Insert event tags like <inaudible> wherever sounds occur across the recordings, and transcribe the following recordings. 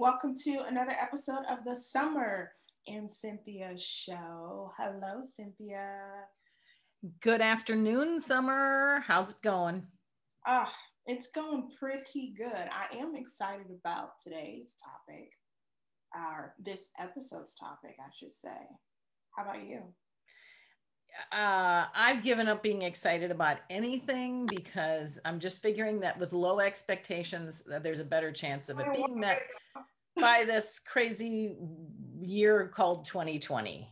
Welcome to another episode of the Summer and Cynthia show. Hello, Cynthia. Good afternoon, Summer. How's it going? Ah, uh, it's going pretty good. I am excited about today's topic, our this episode's topic, I should say. How about you? uh, I've given up being excited about anything because I'm just figuring that with low expectations, that there's a better chance of it being met by this crazy year called 2020.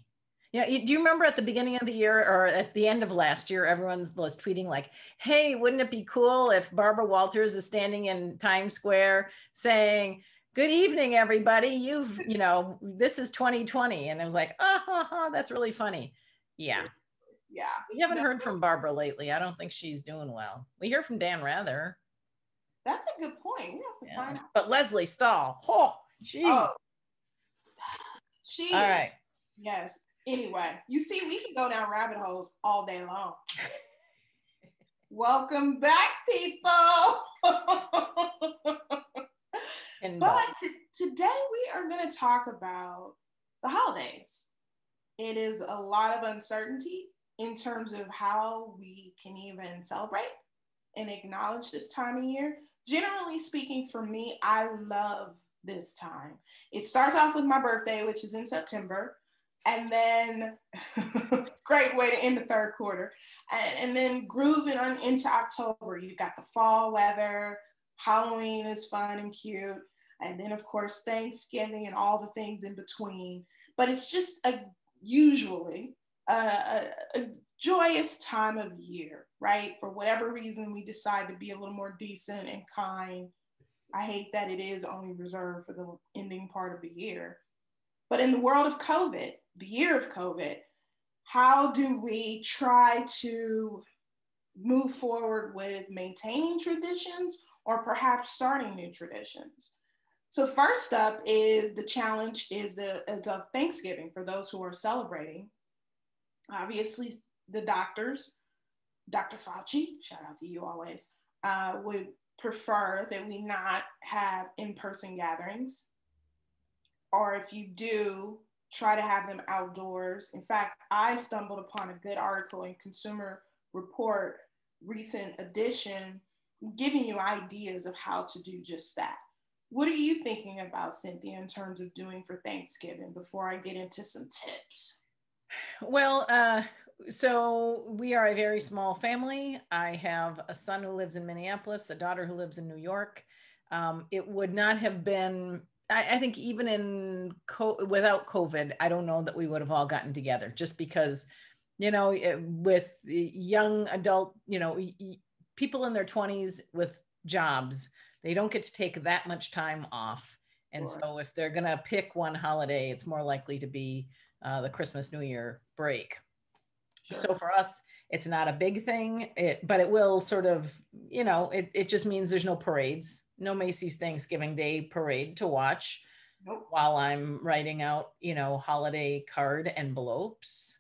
Yeah, do you remember at the beginning of the year or at the end of last year, everyone was tweeting like, "Hey, wouldn't it be cool if Barbara Walters is standing in Times Square say?" good evening everybody you've you know this is 2020 and it was like ah ha, ha, that's really funny yeah yeah. We haven't no. heard from Barbara lately. I don't think she's doing well. We hear from Dan Rather. That's a good point. Yeah. But Lesley Stahl, oh, she's. Oh. She. All right. Yes. Anyway, you see, we can go down rabbit holes all day long. <laughs> Welcome back, people. <laughs> and but t- today we are going to talk about the holidays. It is a lot of uncertainty in terms of how we can even celebrate and acknowledge this time of year. Generally speaking, for me, I love this time. It starts off with my birthday, which is in September, and then <laughs> great way to end the third quarter. And, and then grooving on into October, you've got the fall weather, Halloween is fun and cute, and then of course Thanksgiving and all the things in between. But it's just a usually a, a, joyous time of year, right? For whatever reason, we decide to be a little more decent and kind. I hate that it is only reserved for the ending part of the year. But in the world of COVID, the year of COVID, how do we try to move forward with maintaining traditions or perhaps starting new traditions? So first up is the challenge is the is of Thanksgiving for those who are celebrating obviously the doctors, Dr. Fauci, shout out to you always, uh, would prefer that we not have in-person gatherings. Or if you do, try to have them outdoors. In fact, I stumbled upon a good article in Consumer Report, recent edition, giving you ideas of how to do just that. What are you thinking about, Cynthia, in terms of doing for Thanksgiving before I get into some tips? Well, uh, so we are a very small family. I have a son who lives in Minneapolis, a daughter who lives in New York. Um, it would not have been, I, I think, even in co- without COVID, I don't know that we would have all gotten together just because, you know, it, with young adult, you know, people in their 20s with jobs, they don't get to take that much time off. And so if they're going to pick one holiday, it's more likely to be uh, the Christmas New Year break. Sure. So for us, it's not a big thing, it, but it will sort of, you know, it, it just means there's no parades, no Macy's Thanksgiving Day parade to watch nope. while I'm writing out, you know, holiday card envelopes.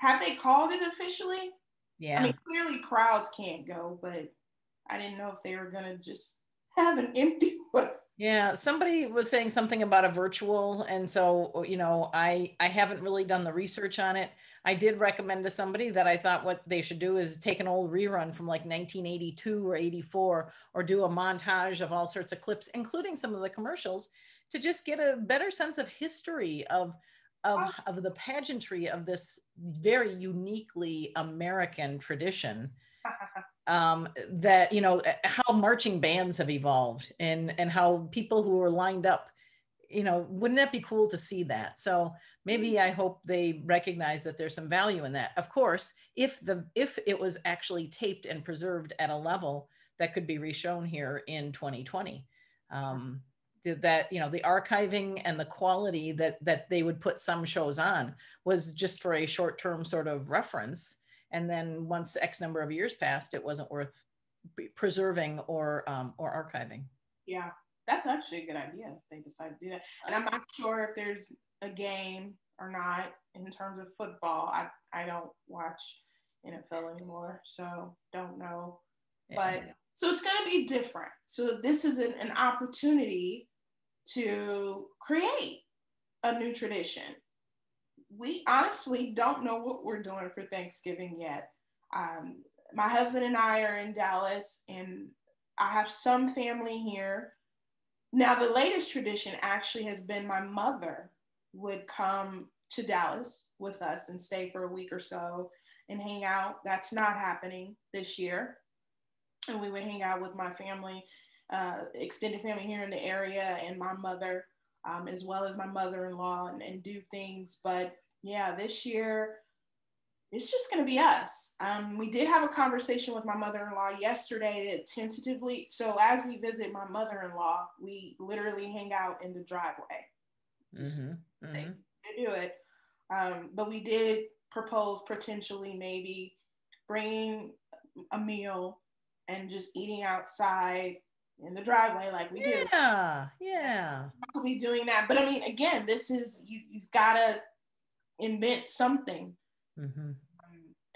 Have they called it officially? Yeah. I mean, clearly crowds can't go, but I didn't know if they were going to just have an empty <laughs> one. Yeah, somebody was saying something about a virtual, and so you know, I I haven't really done the research on it. I did recommend to somebody that I thought what they should do is take an old rerun from like 1982 or 84, or do a montage of all sorts of clips, including some of the commercials, to just get a better sense of history of of, oh. of the pageantry of this very uniquely American tradition <laughs> um, that you know how marching bands have evolved and and how people who are lined up you know wouldn't that be cool to see that? So maybe mm-hmm. i hope they recognize that there's some value in that. Of course if the if it was actually taped and preserved at a level that could be reshown here in 2020 um, that you know the archiving and the quality that that they would put some shows on was just for a short term sort of reference and then once x number of years passed it wasn't worth preserving or um, or archiving yeah that's actually a good idea if they decide to do that and i'm not sure if there's a game or not in terms of football i i don't watch nfl anymore so don't know yeah. but So it's going to be different. So this is an, an opportunity to create a new tradition. We honestly don't know what we're doing for Thanksgiving yet. Um, my husband and I are in Dallas, and I have some family here. Now, the latest tradition actually has been my mother would come to Dallas with us and stay for a week or so and hang out. That's not happening this year. And we would hang out with my family, uh, extended family here in the area, and my mother, um, as well as my mother in law, and, and do things. But yeah, this year, it's just going to be us. Um, we did have a conversation with my mother-in-law yesterday to tentatively. So as we visit my mother-in-law, we literally hang out in the driveway. Mm-hmm. Mm-hmm. to do it. Um, but we did propose potentially maybe bringing a meal and just eating outside in the driveway like we yeah, do. Yeah, yeah. We'll be doing that. But I mean, again, this is you. You've got to invent something. Mm-hmm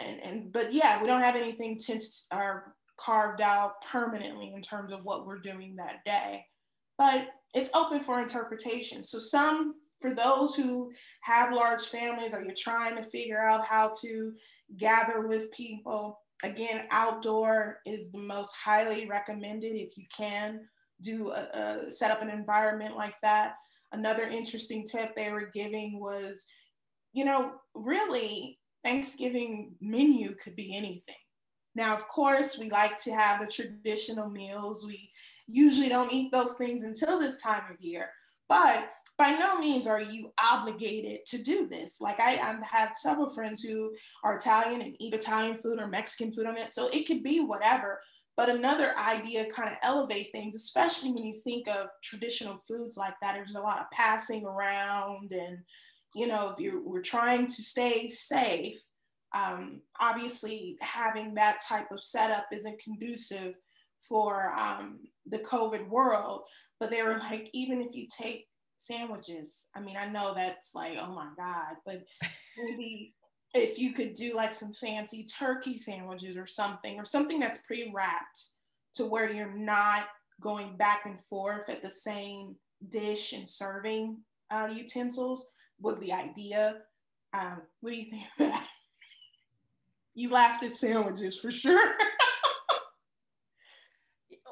and and but yeah, we don't have anything tinted or carved out permanently in terms of what we're doing that day, but it's open for interpretation. So some for those who have large families or you're trying to figure out how to gather with people again outdoor is the most highly recommended if you can do a, a, set up an environment like that another interesting tip they were giving was you know really Thanksgiving menu could be anything. Now, of course, we like to have the traditional meals. We usually don't eat those things until this time of year, but by no means are you obligated to do this. Like I, I've had several friends who are Italian and eat Italian food or Mexican food on it. So it could be whatever. But another idea kind of elevate things, especially when you think of traditional foods like that. There's a lot of passing around and you know, if you we're trying to stay safe, um, obviously having that type of setup isn't conducive for um, the COVID world. But they were like, even if you take sandwiches, I mean, I know that's like, oh my God, but <laughs> maybe if you could do like some fancy turkey sandwiches or something, or something that's pre wrapped to where you're not going back and forth at the same dish and serving uh, utensils was the idea. Um, what do you think of that? <laughs> you laughed at sandwiches for sure. <laughs>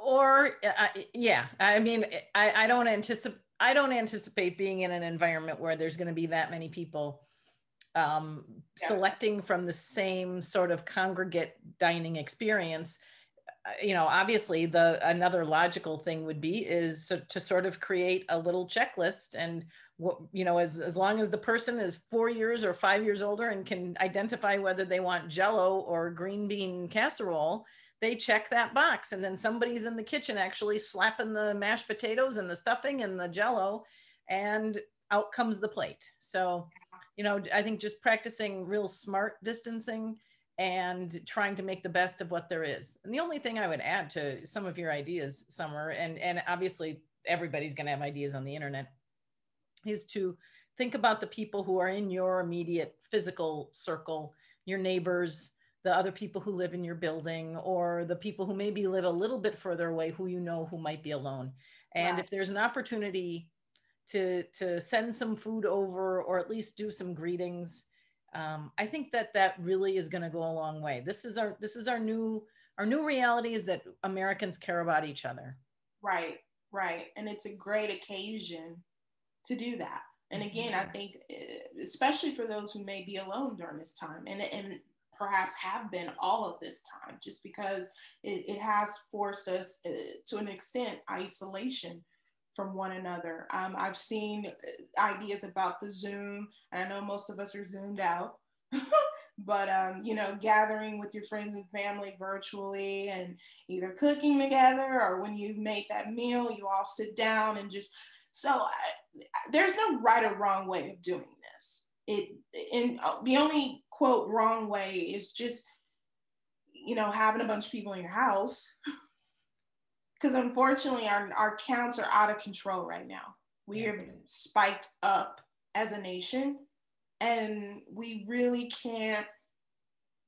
or uh, yeah, I mean, I, I don't anticipate. I don't anticipate being in an environment where there's going to be that many people um, yes. selecting from the same sort of congregate dining experience uh, Uh, you know obviously the another logical thing would be is to, to, sort of create a little checklist and what you know as as long as the person is four years or five years older and can identify whether they want jello or green bean casserole they check that box. And then somebody's in the kitchen actually slapping the mashed potatoes and the stuffing and the jello and out comes the plate. So you know i think just practicing real smart distancing and trying to make the best of what there is and the only thing i would add to some of your ideas summer and and obviously everybody's going to have ideas on the internet is to think about the people who are in your immediate physical circle, your neighbors, the other people who live in your building, or the people who maybe live a little bit further away who you know who might be alone. And right. if there's an opportunity to to send some food over or at least do some greetings, um, I think that that really is going to go a long way. This is our this is our new our new reality is that Americans care about each other. Right, right, and it's a great occasion to do that. And again, I think, eh, especially for those who may be alone during this time and, and perhaps have been all of this time, just because it, it has forced us uh, to an extent isolation from one another. Um, I've seen eh, ideas about the Zoom, and I know most of us are Zoomed out. <laughs> but um, you know gathering with your friends and family virtually and either cooking together or when you make that meal you all sit down and just so I, there's no right or wrong way of doing this. It and uh, the only quote wrong way is just you know having a bunch of people in your house <laughs> because unfortunately our, our counts are out of control right now. We yeah. are spiked up as a nation and we really can't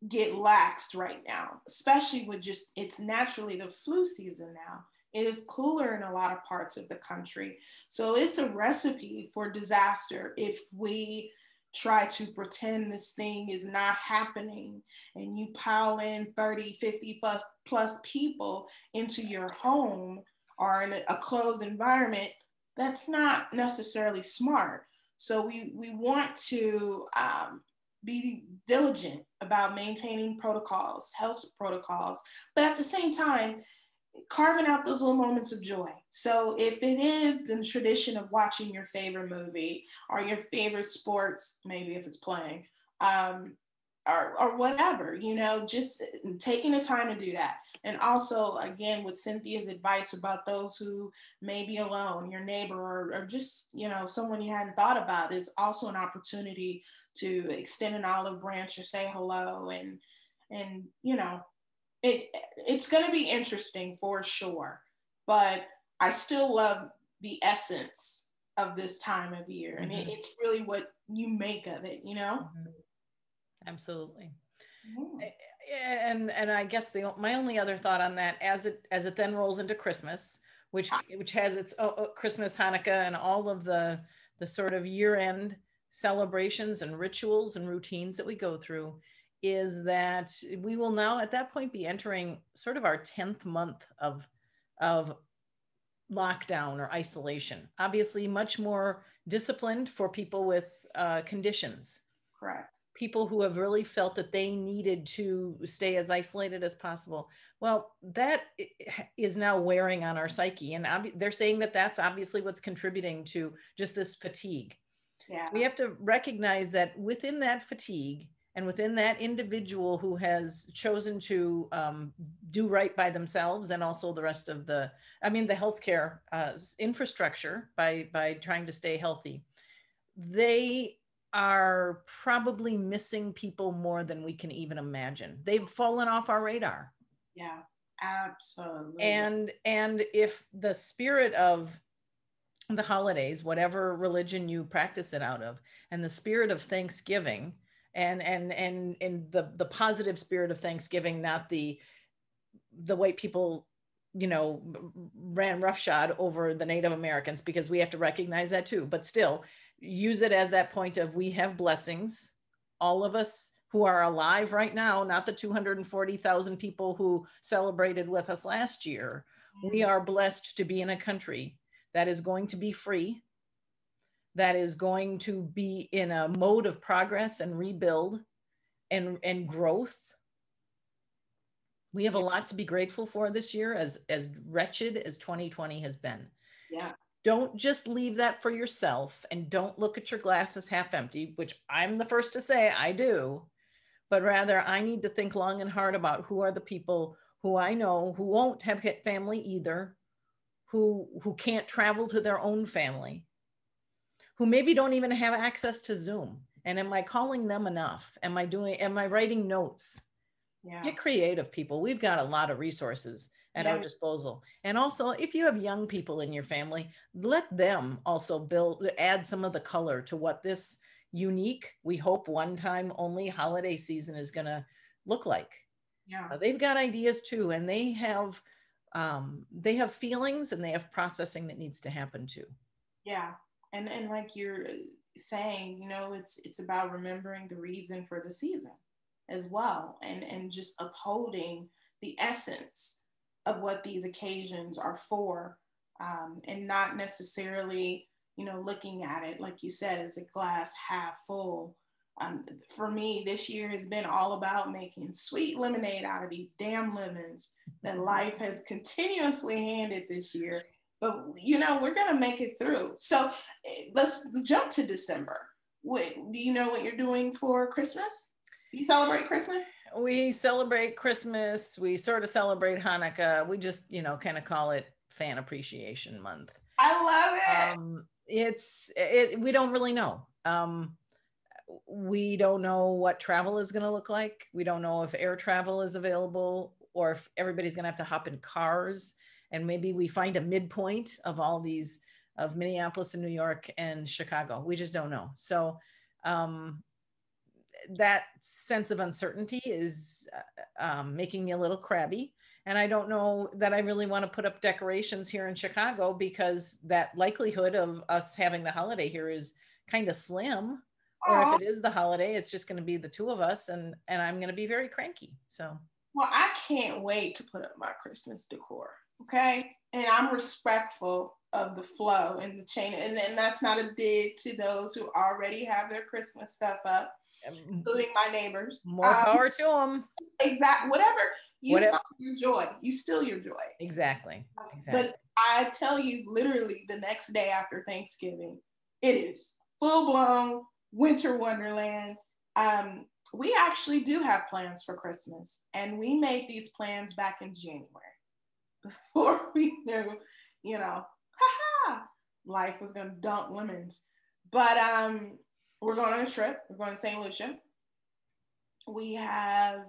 get laxed right now, especially with just it's naturally the flu season now. It is cooler in a lot of parts of the country. So it's a recipe for disaster if we try to pretend this thing is not happening and you pile in 30, 50 plus, plus people into your home or in a closed environment, that's not necessarily smart. So we, we want to um, be diligent about maintaining protocols, health protocols, but at the same time, carving out those little moments of joy. So if it is the tradition of watching your favorite movie or your favorite sports, maybe if it's playing, um, or, or whatever, you know, just taking the time to do that. And also, again, with Cynthia's advice about those who may be alone, your neighbor, or, or just, you know, someone you hadn't thought about is also an opportunity to extend an olive branch or say hello and, and, you know, it it's going to be interesting for sure but i still love the essence of this time of year mm-hmm. and it, mm-hmm. it's really what you make of it you know mm-hmm. absolutely mm-hmm. and and i guess the my only other thought on that as it as it then rolls into christmas which which has its oh, oh, christmas hanukkah and all of the the sort of year end celebrations and rituals and routines that we go through is that we will now at that point be entering sort of our 10th month of of lockdown or isolation. Obviously much more disciplined for people with uh, conditions. Correct. People who have really felt that they needed to stay as isolated as possible. Well that is now wearing on our psyche and ob- they're saying that that's obviously what's contributing to just this fatigue. Yeah. we have to recognize that within that fatigue and within that individual who has chosen to um, do right by themselves and also the rest of the i mean the healthcare uh, infrastructure by by trying to stay healthy they are probably missing people more than we can even imagine. They've fallen off our radar. Yeah absolutely. And and if the spirit of the holidays whatever religion you practice it out of and the spirit of thanksgiving and and and in the the positive spirit of thanksgiving not the the white people you know ran roughshod over the native americans because we have to recognize that too but still use it as that point of we have blessings all of us who are alive right now not the 240,000 people who celebrated with us last year we mm-hmm. are blessed to be in a country that is going to be free that is going to be in a mode of progress and rebuild and, and growth. We have a lot to be grateful for this year, as, as wretched as 2020 has been. Yeah. Don't just leave that for yourself and don't look at your glasses half empty, which I'm the first to say I do, but rather I need to think long and hard about who are the people who I know who won't have hit family either, who who can't travel to their own family, who maybe don't even have access to Zoom. And am I calling them enough? Am I doing, am I writing notes? Yeah. Get creative, people. We've got a lot of resources at yeah. our disposal. And also, if you have young people in your family, let them also build, add some of the color to what this unique, we hope one time only holiday season is going to look like. Yeah. Uh, they've got ideas too, and they have um, they have feelings and they have processing that needs to happen too. Yeah, and and like you're saying you know it's it's about remembering the reason for the season as well and and just upholding the essence of what these occasions are for um, and not necessarily you know looking at it like you said as a glass half full. Um, for me this year has been all about making sweet lemonade out of these damn lemons that life has continuously handed this year but you know we're gonna make it through. So eh, let's jump to december. What do you know what you're doing for christmas? You celebrate christmas? We celebrate christmas. We sort of celebrate hanukkah. We just you know kind of call it fan appreciation month. I love it. Um, it's it we don't really know. Um, we don't know what travel is going to look like. We don't know if air travel is available or if everybody's going to have to hop in cars and maybe we find a midpoint of all these of Minneapolis and New York and Chicago. We just don't know. So um, that sense of uncertainty is uh, um, making me a little crabby. And i don't know that i really want to put up decorations here in chicago because that likelihood of us having the holiday here is kind of slim. Or if it is the holiday it's just going to be the two of us and and i'm going to be very cranky so. Well i can't wait to put up my christmas decor okay? And i'm respectful of the flow and the chain. And, and that's not a dig to those who already have their christmas stuff up. Including my neighbors. More um, power to them exactly whatever. You whatever. your joy. You steal your joy. Exactly. exactly but i tell you literally the next day after thanksgiving it is full blown winter wonderland. Um, we actually do have plans for christmas and we made these plans back in january <laughs> before <laughs> we knew you know life was going to dump lemons. But um, we're going on a trip. We're going to St. Lucia. We have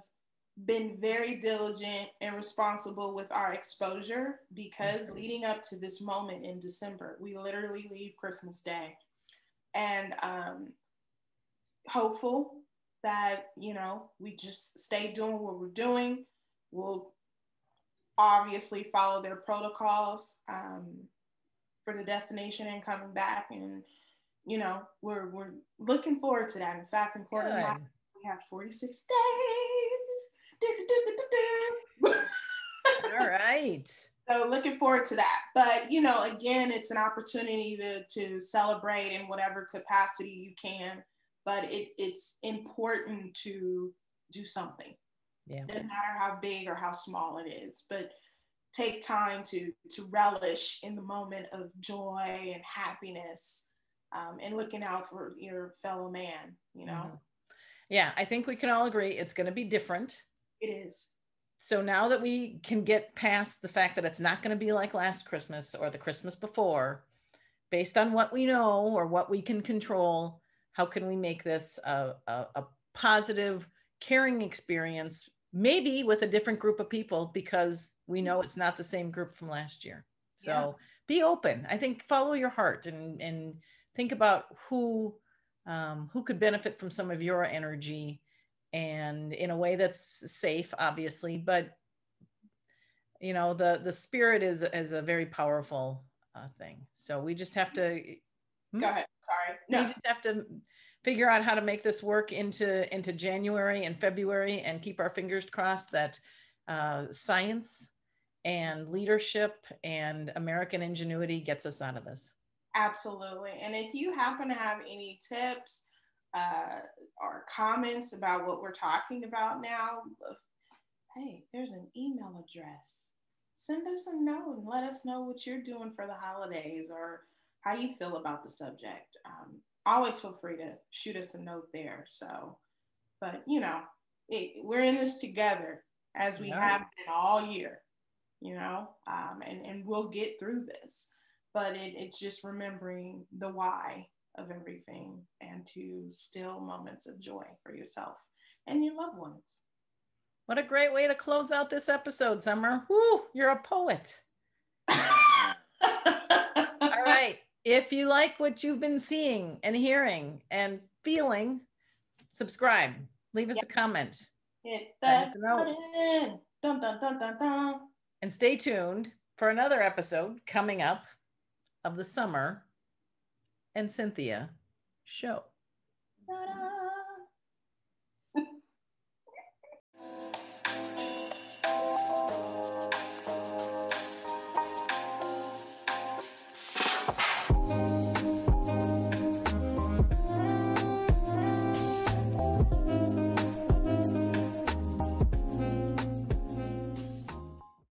been very diligent and responsible with our exposure because mm-hmm. leading up to this moment in December, we literally leave Christmas Day. And um, hopeful that, you know, we just stay doing what we're doing. We'll obviously follow their protocols. Um, for the destination and coming back. And, you know, we're, we're looking forward to that. In fact, in quarter one, we have 46 days. <laughs> All right. So looking forward to that. But you know, again, it's an opportunity to to celebrate in whatever capacity you can. But it, it's important to do something. Yeah. Doesn't matter how big or how small it is. But take time to to relish in the moment of joy and happiness um, and looking out for your fellow man you know mm-hmm. yeah i think we can all agree it's going to be different it is so now that we can get past the fact that it's not going to be like last christmas or the christmas before based on what we know or what we can control how can we make this a, a, a positive caring experience maybe with a different group of people because we know it's not the same group from last year. So yeah. be open. I think follow your heart and and think about who um, who could benefit from some of your energy and in a way that's safe, obviously, but you know the the spirit is is a very powerful uh, thing. So we just have to. Hmm? Go ahead. Sorry. No. We just have to figure out how to make this work into into January and February and keep our fingers crossed that uh, science and leadership and American ingenuity gets us out of this. Absolutely. And if you happen to have any tips uh, or comments about what we're talking about now, hey, there's an email address. Send us a note and let us know what you're doing for the holidays or how you feel about the subject. Um, always feel free to shoot us a note there. So, but you know, it, we're in this together as we yeah. have been all year, you know, um, and, and we'll get through this. But it, it's just remembering the why of everything and to still moments of joy for yourself and your loved ones. What a great way to close out this episode, Summer. Woo, you're a poet. All right. If you like what you've been seeing and hearing and feeling, subscribe. Leave us yep. a comment. Hit that button. Dun, dun, dun, dun, dun. And stay tuned for another episode coming up of the Summer and Cynthia show. Ta-da.